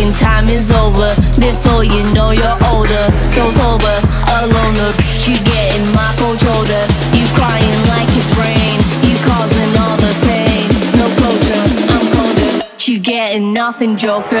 thinking time is over Before you know you're older. So sober, alone, you getting my cold shoulder. You crying like it's rain You causing all the pain. No closure, I'm colder. You getting nothing, joker.